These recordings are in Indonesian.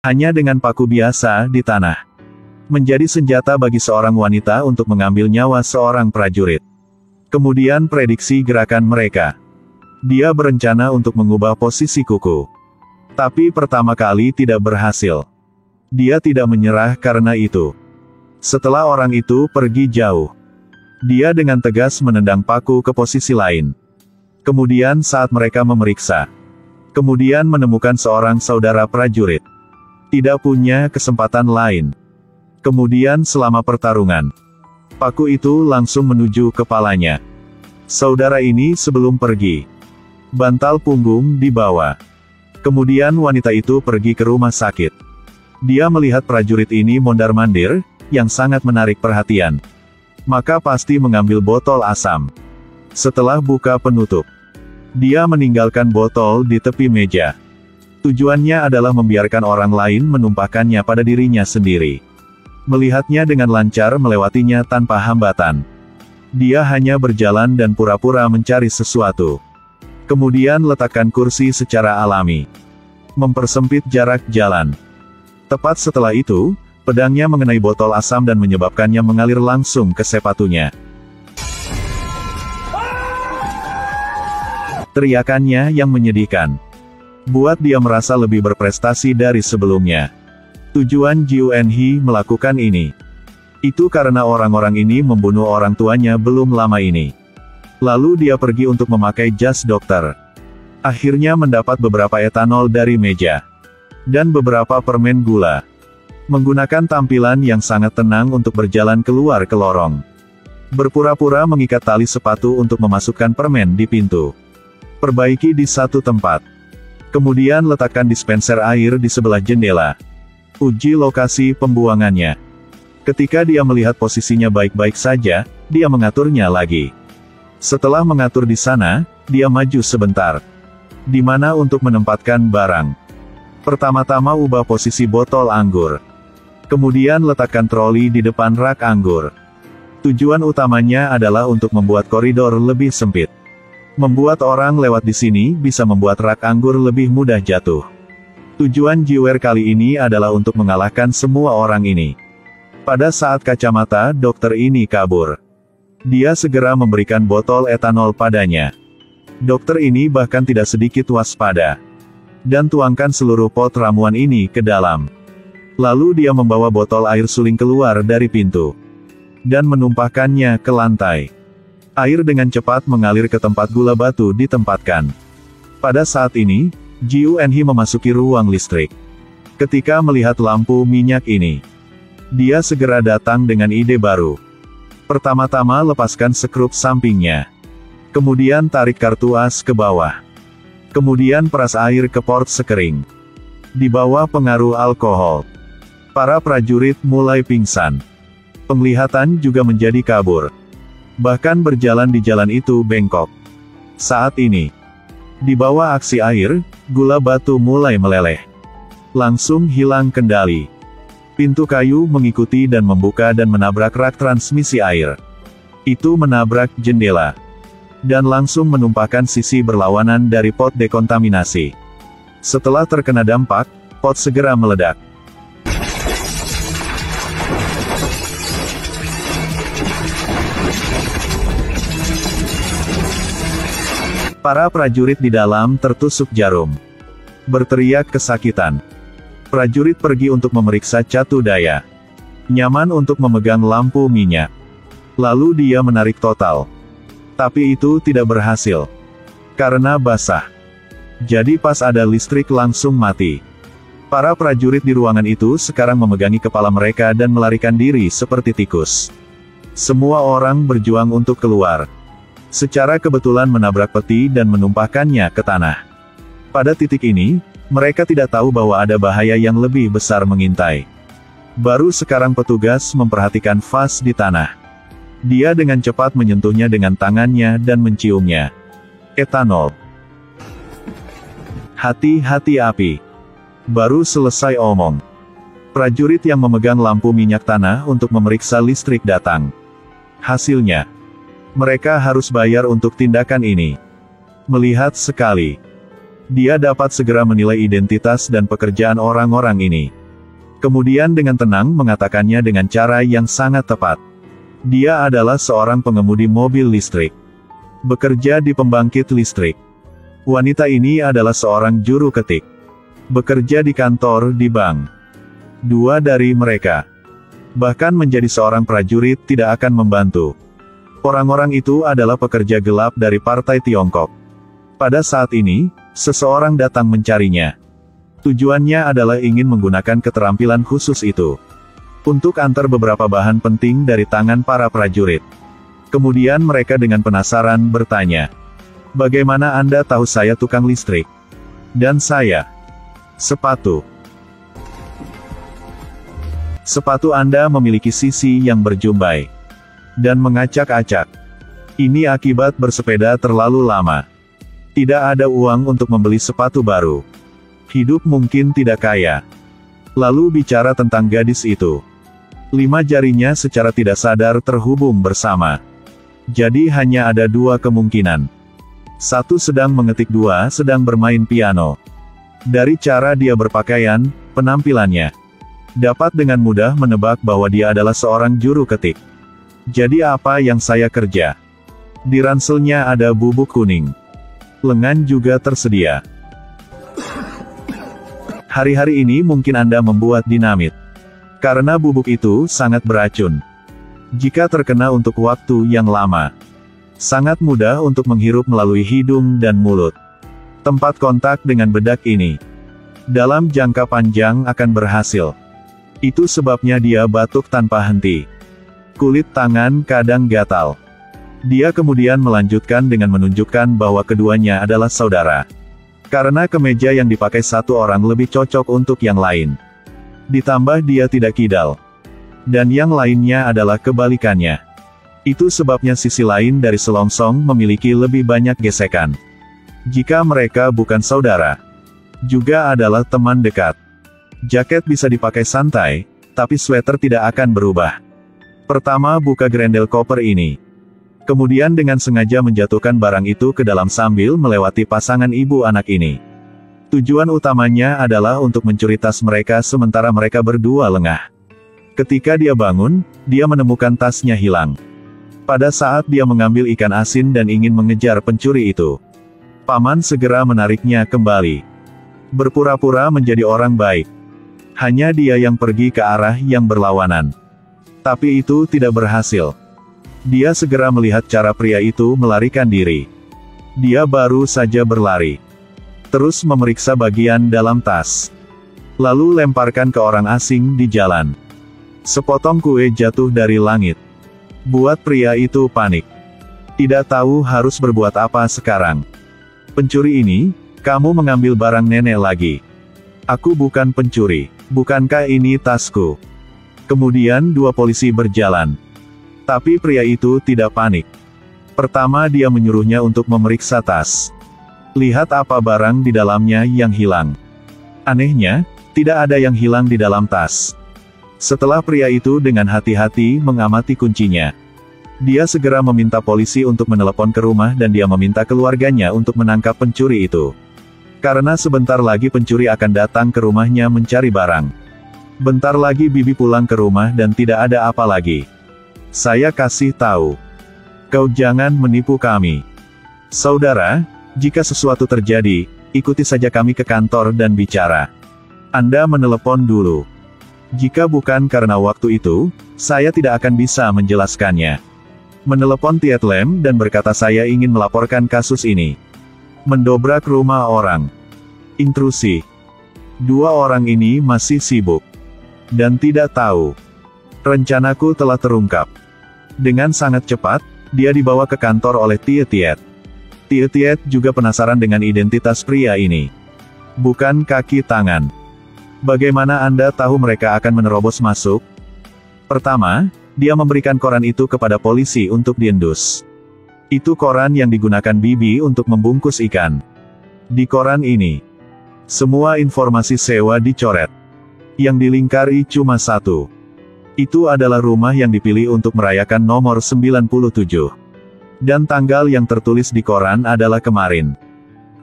Hanya dengan paku biasa di tanah. Menjadi senjata bagi seorang wanita untuk mengambil nyawa seorang prajurit. Kemudian prediksi gerakan mereka. Dia berencana untuk mengubah posisi kuku. Tapi pertama kali tidak berhasil. Dia tidak menyerah karena itu. Setelah orang itu pergi jauh, dia dengan tegas menendang paku ke posisi lain. Kemudian saat mereka memeriksa, kemudian menemukan seorang saudara prajurit. Tidak punya kesempatan lain. Kemudian selama pertarungan, paku itu langsung menuju kepalanya. Saudara ini sebelum pergi, bantal punggung dibawa. Kemudian wanita itu pergi ke rumah sakit. Dia melihat prajurit ini mondar-mandir, yang sangat menarik perhatian. Maka pasti mengambil botol asam. Setelah buka penutup, dia meninggalkan botol di tepi meja. Tujuannya adalah membiarkan orang lain menumpahkannya pada dirinya sendiri. Melihatnya dengan lancar melewatinya tanpa hambatan. Dia hanya berjalan dan pura-pura mencari sesuatu. Kemudian letakkan kursi secara alami. Mempersempit jarak jalan. Tepat setelah itu, Pedangnya mengenai botol asam dan menyebabkannya mengalir langsung ke sepatunya. Teriakannya yang menyedihkan. Buat dia merasa lebih berprestasi dari sebelumnya. Tujuan Jiu Enhi melakukan ini. Itu karena orang-orang ini membunuh orang tuanya belum lama ini. Lalu dia pergi untuk memakai jas dokter. Akhirnya mendapat beberapa etanol dari meja. Dan beberapa permen gula menggunakan tampilan yang sangat tenang untuk berjalan keluar ke lorong. Berpura-pura mengikat tali sepatu untuk memasukkan permen di pintu. Perbaiki di satu tempat. Kemudian letakkan dispenser air di sebelah jendela. Uji lokasi pembuangannya. Ketika dia melihat posisinya baik-baik saja, dia mengaturnya lagi. Setelah mengatur di sana, dia maju sebentar. Di mana untuk menempatkan barang. Pertama-tama ubah posisi botol anggur. Kemudian letakkan troli di depan rak anggur. Tujuan utamanya adalah untuk membuat koridor lebih sempit. Membuat orang lewat di sini bisa membuat rak anggur lebih mudah jatuh. Tujuan Jiwer kali ini adalah untuk mengalahkan semua orang ini. Pada saat kacamata dokter ini kabur, dia segera memberikan botol etanol padanya. Dokter ini bahkan tidak sedikit waspada. Dan tuangkan seluruh pot ramuan ini ke dalam. Lalu dia membawa botol air suling keluar dari pintu. Dan menumpahkannya ke lantai. Air dengan cepat mengalir ke tempat gula batu ditempatkan. Pada saat ini, Jiu Enhi memasuki ruang listrik. Ketika melihat lampu minyak ini, dia segera datang dengan ide baru. Pertama-tama lepaskan sekrup sampingnya. Kemudian tarik kartu as ke bawah. Kemudian peras air ke port sekering. Di bawah pengaruh alkohol. Para prajurit mulai pingsan. Penglihatan juga menjadi kabur. Bahkan berjalan di jalan itu bengkok. Saat ini, di bawah aksi air, gula batu mulai meleleh. Langsung hilang kendali. Pintu kayu mengikuti dan membuka dan menabrak rak transmisi air. Itu menabrak jendela. Dan langsung menumpahkan sisi berlawanan dari pot dekontaminasi. Setelah terkena dampak, pot segera meledak. Para prajurit di dalam tertusuk jarum. Berteriak kesakitan. Prajurit pergi untuk memeriksa catu daya. Nyaman untuk memegang lampu minyak. Lalu dia menarik total. Tapi itu tidak berhasil. Karena basah. Jadi pas ada listrik langsung mati. Para prajurit di ruangan itu sekarang memegangi kepala mereka dan melarikan diri seperti tikus. Semua orang berjuang untuk keluar secara kebetulan menabrak peti dan menumpahkannya ke tanah. Pada titik ini, mereka tidak tahu bahwa ada bahaya yang lebih besar mengintai. Baru sekarang petugas memperhatikan vas di tanah. Dia dengan cepat menyentuhnya dengan tangannya dan menciumnya. Etanol. Hati-hati api. Baru selesai omong. Prajurit yang memegang lampu minyak tanah untuk memeriksa listrik datang. Hasilnya, mereka harus bayar untuk tindakan ini. Melihat sekali. Dia dapat segera menilai identitas dan pekerjaan orang-orang ini. Kemudian dengan tenang mengatakannya dengan cara yang sangat tepat. Dia adalah seorang pengemudi mobil listrik. Bekerja di pembangkit listrik. Wanita ini adalah seorang juru ketik. Bekerja di kantor di bank. Dua dari mereka. Bahkan menjadi seorang prajurit tidak akan membantu. Orang-orang itu adalah pekerja gelap dari Partai Tiongkok. Pada saat ini, seseorang datang mencarinya. Tujuannya adalah ingin menggunakan keterampilan khusus itu untuk antar beberapa bahan penting dari tangan para prajurit. Kemudian mereka dengan penasaran bertanya, Bagaimana Anda tahu saya tukang listrik? Dan saya. Sepatu. Sepatu Anda memiliki sisi yang berjumbai. Dan mengacak-acak. Ini akibat bersepeda terlalu lama. Tidak ada uang untuk membeli sepatu baru. Hidup mungkin tidak kaya. Lalu bicara tentang gadis itu. Lima jarinya secara tidak sadar terhubung bersama. Jadi hanya ada dua kemungkinan. Satu sedang mengetik dua sedang bermain piano. Dari cara dia berpakaian, penampilannya. Dapat dengan mudah menebak bahwa dia adalah seorang juru ketik. Jadi apa yang saya kerja? Di ranselnya ada bubuk kuning. Lengan juga tersedia. Hari-hari ini mungkin Anda membuat dinamit. Karena bubuk itu sangat beracun. Jika terkena untuk waktu yang lama, sangat mudah untuk menghirup melalui hidung dan mulut. Tempat kontak dengan bedak ini dalam jangka panjang akan berhasil. Itu sebabnya dia batuk tanpa henti. Kulit tangan kadang gatal. Dia kemudian melanjutkan dengan menunjukkan bahwa keduanya adalah saudara. Karena kemeja yang dipakai satu orang lebih cocok untuk yang lain. Ditambah dia tidak kidal. Dan yang lainnya adalah kebalikannya. Itu sebabnya sisi lain dari selongsong memiliki lebih banyak gesekan. Jika mereka bukan saudara, juga adalah teman dekat. Jaket bisa dipakai santai, tapi sweater tidak akan berubah. Pertama buka grendel koper ini. Kemudian dengan sengaja menjatuhkan barang itu ke dalam sambil melewati pasangan ibu anak ini. Tujuan utamanya adalah untuk mencuri tas mereka sementara mereka berdua lengah. Ketika dia bangun, dia menemukan tasnya hilang. Pada saat dia mengambil ikan asin dan ingin mengejar pencuri itu, paman segera menariknya kembali. Berpura-pura menjadi orang baik. Hanya dia yang pergi ke arah yang berlawanan. Tapi itu tidak berhasil. Dia segera melihat cara pria itu melarikan diri. Dia baru saja berlari. Terus memeriksa bagian dalam tas. Lalu lemparkan ke orang asing di jalan. Sepotong kue jatuh dari langit. Buat pria itu panik. Tidak tahu harus berbuat apa sekarang. Pencuri ini, kamu mengambil barang nenek lagi. Aku bukan pencuri. Bukankah ini tasku? Kemudian dua polisi berjalan. Tapi pria itu tidak panik. Pertama dia menyuruhnya untuk memeriksa tas. Lihat apa barang di dalamnya yang hilang. Anehnya, tidak ada yang hilang di dalam tas. Setelah pria itu dengan hati-hati mengamati kuncinya. Dia segera meminta polisi untuk menelepon ke rumah dan dia meminta keluarganya untuk menangkap pencuri itu. Karena sebentar lagi pencuri akan datang ke rumahnya mencari barang. Bentar lagi bibi pulang ke rumah dan tidak ada apa lagi. Saya kasih tahu. Kau jangan menipu kami. Saudara, jika sesuatu terjadi, ikuti saja kami ke kantor dan bicara. Anda menelepon dulu. Jika bukan karena waktu itu, saya tidak akan bisa menjelaskannya. Menelepon Tiet Lem dan berkata saya ingin melaporkan kasus ini. Mendobrak rumah orang. Intrusi. Dua orang ini masih sibuk. Dan tidak tahu. Rencanaku telah terungkap. Dengan sangat cepat, dia dibawa ke kantor oleh Tiet Tiet. Tiet juga penasaran dengan identitas pria ini. Bukan kaki tangan. Bagaimana Anda tahu mereka akan menerobos masuk? Pertama, dia memberikan koran itu kepada polisi untuk diendus. Itu koran yang digunakan Bibi untuk membungkus ikan. Di koran ini, semua informasi sewa dicoret. Yang dilingkari cuma satu. Itu adalah rumah yang dipilih untuk merayakan nomor 97. Dan tanggal yang tertulis di koran adalah kemarin.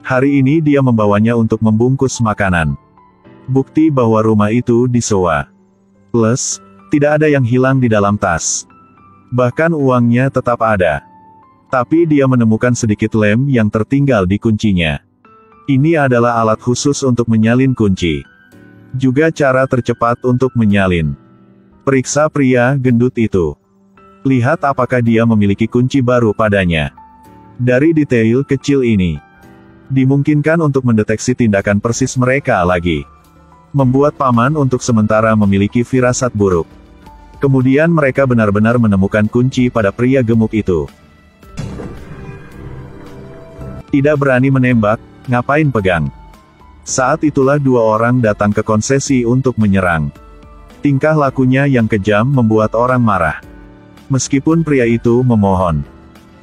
Hari ini dia membawanya untuk membungkus makanan. Bukti bahwa rumah itu disewa. Plus, tidak ada yang hilang di dalam tas. Bahkan uangnya tetap ada. Tapi dia menemukan sedikit lem yang tertinggal di kuncinya. Ini adalah alat khusus untuk menyalin kunci. Juga cara tercepat untuk menyalin. Periksa pria gendut itu. Lihat apakah dia memiliki kunci baru padanya. Dari detail kecil ini, dimungkinkan untuk mendeteksi tindakan persis mereka lagi. Membuat paman untuk sementara memiliki firasat buruk. Kemudian mereka benar-benar menemukan kunci pada pria gemuk itu. Tidak berani menembak, Ngapain pegang? Saat itulah dua orang datang ke konsesi untuk menyerang. Tingkah lakunya yang kejam membuat orang marah. Meskipun pria itu memohon.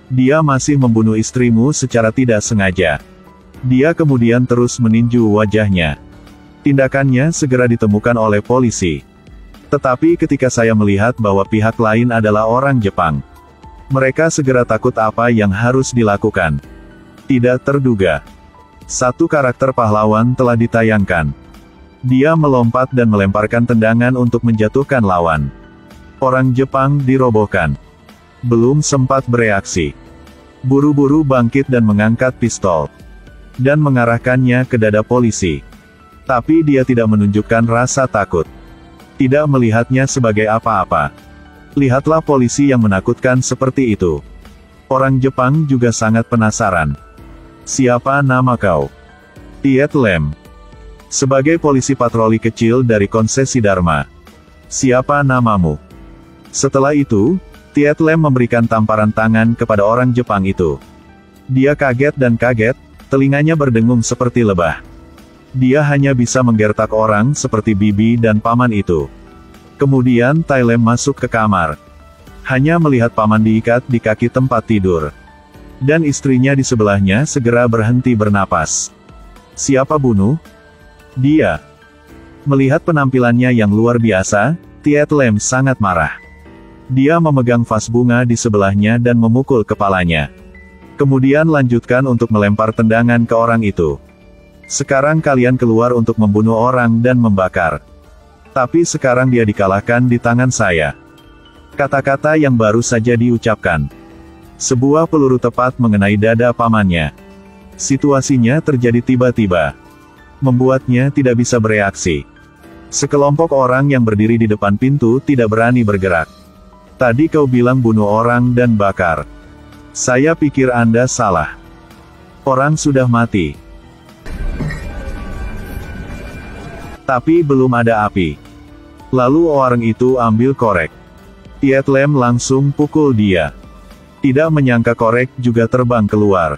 Dia masih membunuh istrimu secara tidak sengaja. Dia kemudian terus meninju wajahnya. Tindakannya segera ditemukan oleh polisi. Tetapi ketika saya melihat bahwa pihak lain adalah orang Jepang, mereka segera takut apa yang harus dilakukan. Tidak terduga. Satu karakter pahlawan telah ditayangkan. Dia melompat dan melemparkan tendangan untuk menjatuhkan lawan. Orang Jepang dirobohkan. Belum sempat bereaksi. Buru-buru bangkit dan mengangkat pistol. Dan mengarahkannya ke dada polisi. Tapi dia tidak menunjukkan rasa takut. Tidak melihatnya sebagai apa-apa. Lihatlah polisi yang menakutkan seperti itu. Orang Jepang juga sangat penasaran. Siapa nama kau? Tiet Lem. Sebagai polisi patroli kecil dari konsesi Dharma. Siapa namamu? Setelah itu, Tiet Lem memberikan tamparan tangan kepada orang Jepang itu. Dia kaget dan kaget, telinganya berdengung seperti lebah. Dia hanya bisa menggertak orang seperti bibi dan paman itu. Kemudian Lem masuk ke kamar. Hanya melihat paman diikat di kaki tempat tidur. Dan istrinya di sebelahnya segera berhenti bernapas. Siapa bunuh? Dia. Melihat penampilannya yang luar biasa, Tiet Lem sangat marah. Dia memegang vas bunga di sebelahnya dan memukul kepalanya. Kemudian lanjutkan untuk melempar tendangan ke orang itu. Sekarang kalian keluar untuk membunuh orang dan membakar. Tapi sekarang dia dikalahkan di tangan saya. Kata-kata yang baru saja diucapkan. Sebuah peluru tepat mengenai dada pamannya. Situasinya terjadi tiba-tiba. Membuatnya tidak bisa bereaksi. Sekelompok orang yang berdiri di depan pintu tidak berani bergerak. Tadi kau bilang bunuh orang dan bakar. Saya pikir Anda salah. Orang sudah mati. Tapi belum ada api. Lalu orang itu ambil korek. Tiet Lem langsung pukul dia. Tidak menyangka korek juga terbang keluar.